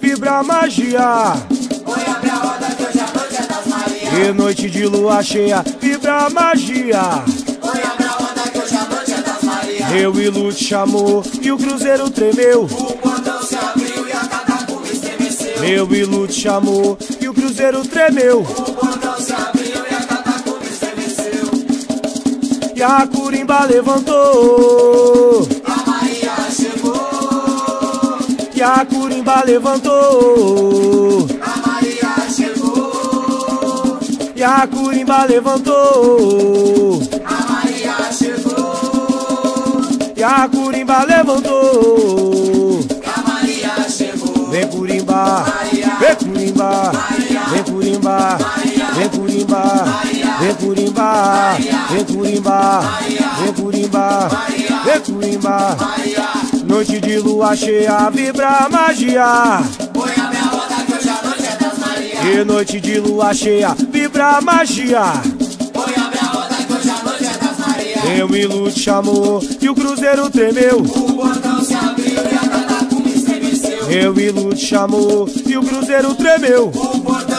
vibra magia. Oi, abre a roda que hoje a noite é das Maria. E noite de lua cheia, vibra magia. Oi, abre a roda que hoje a noite é das Maria. Eu e Lu te chamou e o cruzeiro tremeu. O portão se abriu e a catacumba estremeceu. Eu e Lu te chamou e o cruzeiro tremeu. O portão se abriu e a catacumba estremeceu. E a curimba levantou. E a curimba levantou. A Maria chegou. E a curimba levantou. A Maria chegou. E a curimba levantou. A Maria chegou. Vem curimba, vem curimba, vem curimba, vem curimba, vem curimba, vem curimba, vem curimba, vem curimba. Noite de lua cheia, vibra magia. Abre a roda que hoje a noite é das Maria. E noite de lua cheia, vibra magia. Abre a roda que hoje a noite é das Maria. Eu me lute chamou e o cruzeiro tremeu. O portão se abriu e a catacumba estremeceu. Eu e lute chamou e o cruzeiro tremeu. O portão